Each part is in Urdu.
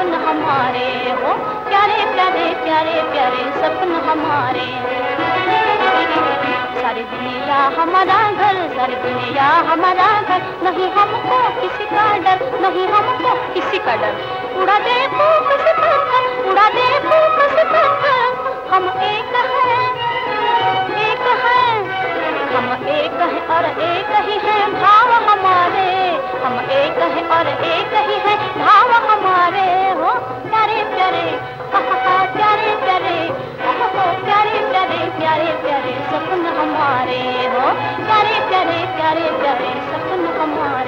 سپن ہمارے ہو پیارے پیارے پیارے پیارے سپن ہمارے ساری دنیا ہمارا گھر ساری دنیا ہمارا گھر نہیں ہم کو کسی کا ڈر نہیں ہم کو کسی کا ڈر اڑا دے پھوک سے پتھر اڑا دے پھوک سے پتھر پیارے پیارے سپن ہمارے ہو پیارے پیارے پیارے پیارے سپن ہمارے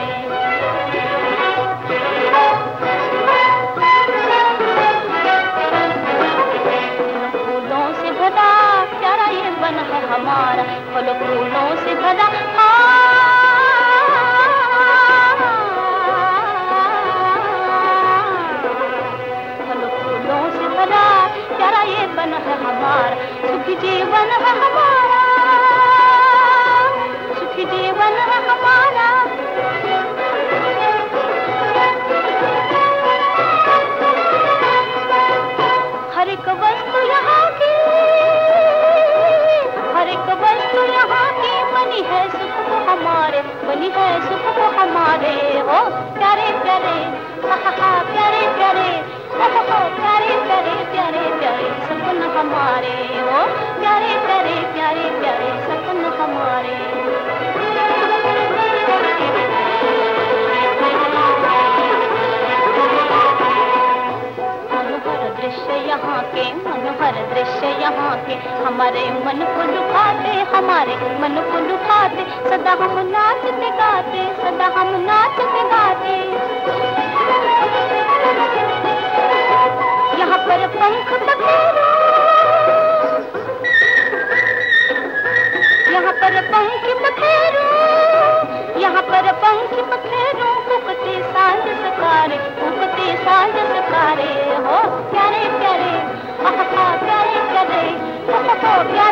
ہمارا سکھن ہمارا ہر ایک وستو یہاں کی ہر ایک وستو یہاں کی بنی ہے سکھ کو ہمارے بنی ہے سکھ کو ہمارے پیرے کرے کرے گرے کے ہمارے من کو لکھاتے، ہمارے من کو لکھاتے سدا ہم ناچتے گاتے سدا ہم ناچتے Go,